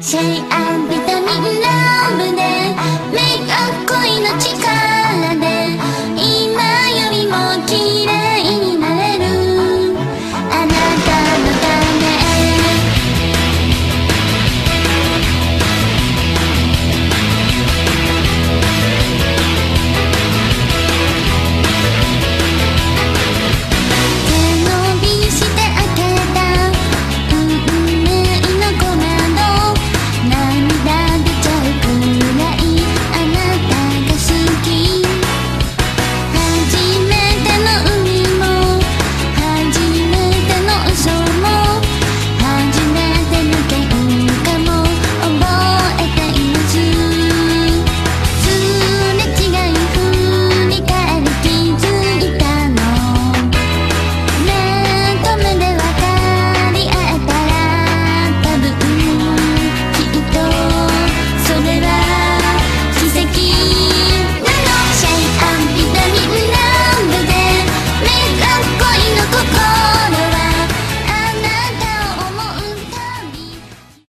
シェイアンビタミンラムネ。